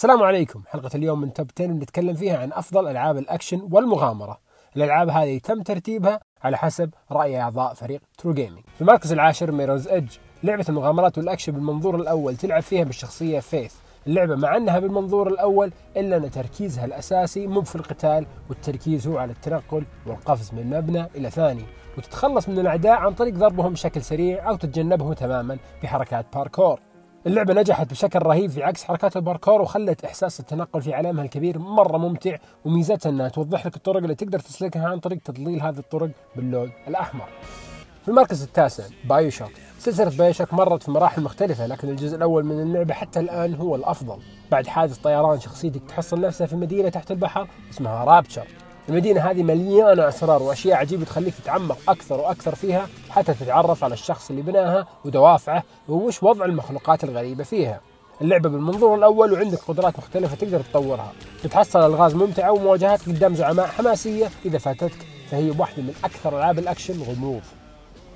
السلام عليكم. حلقة اليوم من top 10 بنتكلم فيها عن أفضل ألعاب الأكشن والمغامرة. الألعاب هذه تم ترتيبها على حسب رأي أعضاء فريق True Gaming في المركز العاشر Mirror's Edge لعبة المغامرات والأكشن بالمنظور الأول تلعب فيها بالشخصية Faith اللعبة مع أنها بالمنظور الأول إلا أن تركيزها الأساسي مو في القتال والتركيز هو على التنقل والقفز من مبنى إلى ثاني. وتتخلص من الأعداء عن طريق ضربهم بشكل سريع أو تتجنبهم تماما بحركات باركور اللعبة نجحت بشكل رهيب في عكس حركات الباركور وخلت إحساس التنقل في عالمها الكبير مرة ممتع وميزتها أنها توضح لك الطرق اللي تقدر تسلكها عن طريق تضليل هذه الطرق باللون الأحمر. في المركز التاسع BioShock سلسلة BioShock مرت في مراحل مختلفة لكن الجزء الأول من اللعبة حتى الآن هو الأفضل. بعد حادث طيران شخصيتك تحصل نفسها في مدينة تحت البحر اسمها Rapture المدينة هذه مليانة أسرار وأشياء عجيبة تخليك تتعمق أكثر وأكثر فيها حتى تتعرف على الشخص اللي بناها ودوافعه ووش وضع المخلوقات الغريبة فيها. اللعبة بالمنظور الأول وعندك قدرات مختلفة تقدر تطورها. تتحصل ألغاز ممتعة ومواجهات قدام زعماء حماسية إذا فاتتك فهي واحدة من أكثر ألعاب الأكشن غموض.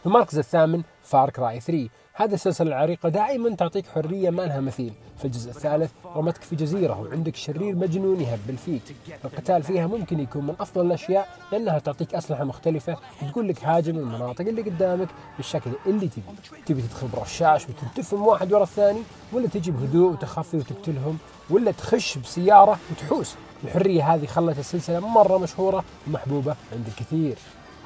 في المركز الثامن فار كراي 3 هذه السلسلة العريقة دائما تعطيك حرية ما لها مثيل. في الجزء الثالث رمتك في جزيرة وعندك شرير مجنون يهبل فيك القتال فيها ممكن يكون من أفضل الأشياء لأنها تعطيك أسلحة مختلفة وتقول لك هاجم المناطق اللي قدامك بالشكل اللي تبي. تبي تدخل برشاش وتنتفهم واحد ورا الثاني ولا تجي بهدوء وتخفي وتقتلهم ولا تخش بسيارة وتحوس. الحرية هذه خلت السلسلة مرة مشهورة ومحبوبة عند الكثير.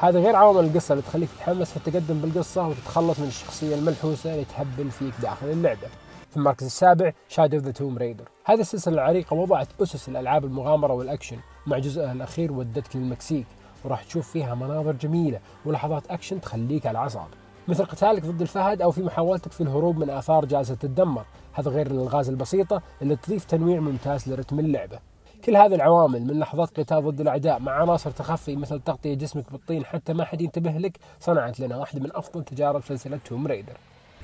هذا غير عوامل القصة اللي تخليك تتحمس في التقدم بالقصة وتتخلص من الشخصية الملحوسة اللي تهبل فيك داخل اللعبة. في المركز السابع Shadow of the Tomb Raider. هذه السلسلة العريقة وضعت أسس الألعاب المغامرة والأكشن مع جزءها الأخير ودتك للمكسيك وراح تشوف فيها مناظر جميلة ولحظات أكشن تخليك على الأعصاب. مثل قتالك ضد الفهد أو في محاولتك في الهروب من آثار جالسة تتدمر. هذا غير الألغاز البسيطة اللي تضيف تنويع ممتاز لرتم اللعبة. كل هذه العوامل من لحظات قتال ضد الأعداء مع عناصر تخفي مثل تغطية جسمك بالطين حتى ما حد ينتبه لك صنعت لنا واحدة من أفضل تجارب سلسلة Tomb Raider.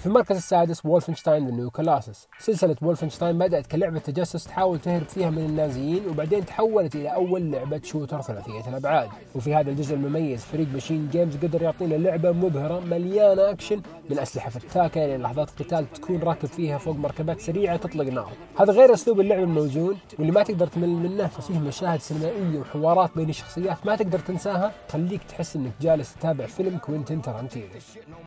في المركز السادس Wolfenstein The New Colossus. سلسلة Wolfenstein بدأت كلعبة تجسس تحاول تهرب فيها من النازيين وبعدين تحولت إلى أول لعبة shooter ثلاثية الأبعاد. وفي هذا الجزء المميز فريق MachineGames قدر يعطينا لعبة مبهرة مليانة أكشن من أسلحة فتاكة إلى لحظات قتال تكون راكب فيها فوق مركبات سريعة تطلق نار. هذا غير أسلوب اللعب الموزون واللي ما تقدر تمل منه ففيه مشاهد سينمائية وحوارات بين الشخصيات ما تقدر تنساها تخليك تحس إنك جالس تتابع فيلم كوينتين تارانتينو.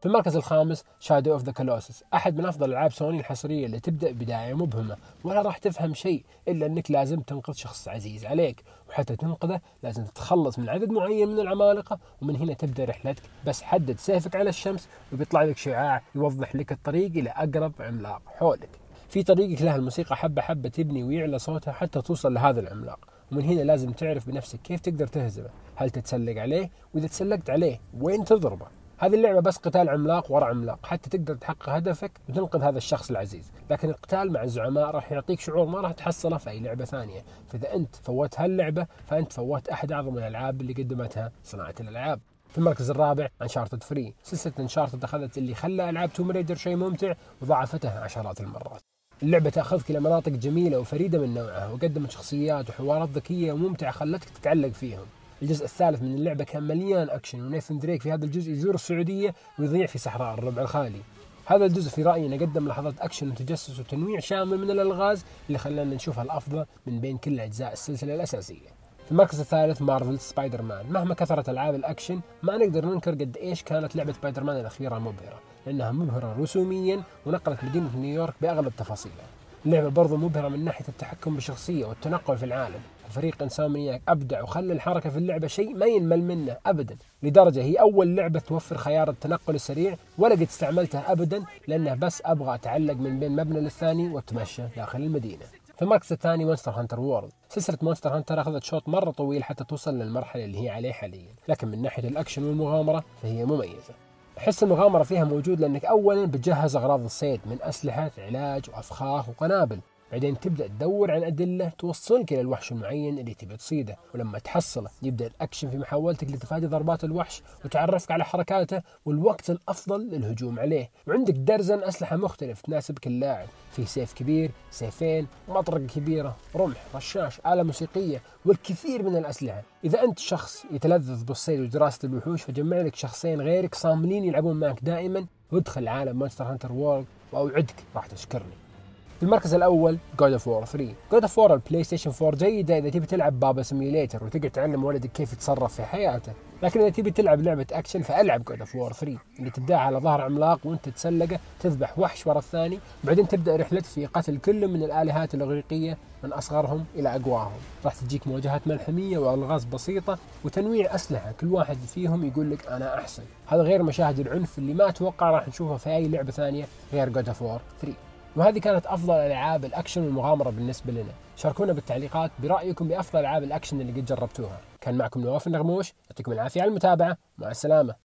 في المركز الخامس Shadow of the Colossus أحد من أفضل ألعاب سوني الحصرية اللي تبدأ بداية مبهمة ولا راح تفهم شيء إلا إنك لازم تنقذ شخص عزيز عليك وحتى تنقذه لازم تتخلص من عدد معين من العمالقة ومن هنا تبدأ رحلتك. بس حدد سيفك على الشمس وبيطلع لك شعاع يوضح لك الطريق إلى أقرب عملاق حولك. في طريقك لها الموسيقى حبة حبة تبني ويعلى صوتها حتى توصل لهذا العملاق. ومن هنا لازم تعرف بنفسك كيف تقدر تهزمه. هل تتسلق عليه؟ وإذا تسلقت عليه وين تضربه؟ هذه اللعبة بس قتال عملاق ورا عملاق. حتى تقدر تحقق هدفك وتنقذ هذا الشخص العزيز. لكن القتال مع الزعماء راح يعطيك شعور ما راح تحصله في أي لعبة ثانية. فإذا أنت فوت هاللعبة فأنت فوت أحد أعظم الألعاب اللي قدمتها صناعة الألعاب. في المركز الرابع Uncharted Three سلسلة Uncharted أخذت اللي خلى ألعاب Tomb Raider شيء ممتع وضاعفتها عشرات المرات. اللعبة تأخذك إلى مناطق جميلة وفريدة من نوعها وقدمت شخصيات وحوارات ذكية وممتعة خلتك تتعلق فيهم. الجزء الثالث من اللعبة كان مليان أكشن ونيثن دريك في هذا الجزء يزور السعودية ويضيع في صحراء الربع الخالي. هذا الجزء في أنه قدم لحظات أكشن وتجسس وتنويع شامل من الألغاز اللي خلانا نشوفها الأفضل من بين كل أجزاء السلسلة الأساسية. في المركز الثالث Marvel Spider-Man مهما كثرت ألعاب الأكشن ما نقدر ننكر قد إيش كانت لعبة سبايدر مان الأخيرة مبهرة لأنها مبهرة رسوميا ونقلت مدينة نيويورك بأغلب تفاصيلها. اللعبة برضو مبهرة من ناحية التحكم بالشخصية والتنقل في العالم. فريق Insomniac أبدع وخلى الحركة في اللعبة شيء ما ينمل منه ابدا. لدرجة هي أول لعبة توفر خيار التنقل السريع ولا قد استعملتها ابدا لأنه بس أبغى أتعلق من بين مبنى للثاني وأتمشى داخل المدينة. في المركز الثاني Monster Hunter World سلسلة Monster Hunter أخذت شوط مرة طويل حتى توصل للمرحلة اللي هي عليه حاليا لكن من ناحية الأكشن والمغامرة فهي مميزة. حس المغامرة فيها موجود لأنك أولا بتجهز أغراض الصيد من أسلحة علاج وأفخاخ وقنابل. بعدين تبدأ تدور عن أدلة توصلك إلى الوحش المعين اللي تبي تصيده. ولما تحصله يبدأ الأكشن في محاولتك لتفادي ضربات الوحش وتعرفك على حركاته والوقت الأفضل للهجوم عليه. وعندك درزن أسلحة مختلف تناسب كل لاعب في سيف كبير سيفين مطرقة كبيرة رمح رشاش آلة موسيقية والكثير من الأسلحة. إذا أنت شخص يتلذذ بالصيد ودراسة الوحوش فجمع لك شخصين غيرك صاملين يلعبون معك دائما. وادخل عالم Monster Hunter World وأوعدك راح تشكرني. في المركز الأول God of War 3 God of War ال PlayStation 4 جيدة إذا تبي تلعب بابا simulator وتقعد تعلم ولدك كيف يتصرف في حياته. لكن إذا تبي تلعب لعبة اكشن فألعب God of War 3 اللي تبدأها على ظهر عملاق وأنت تسلقه تذبح وحش ورا الثاني بعدين تبدأ رحلتك في قتل كل من الآلهات الإغريقية من أصغرهم إلى أقواهم. راح تجيك مواجهات ملحمية وألغاز بسيطة وتنويع أسلحة. كل واحد فيهم يقول لك أنا أحسن. هذا غير مشاهد العنف اللي ما أتوقع راح نشوفها في أي لعبة ثانية غير God of War 3 وهذه كانت أفضل ألعاب الأكشن والمغامرة بالنسبة لنا. شاركونا بالتعليقات برأيكم بأفضل ألعاب الأكشن اللي قد جربتوها. كان معكم نواف النغموش يعطيكم العافية على المتابعة. مع السلامة.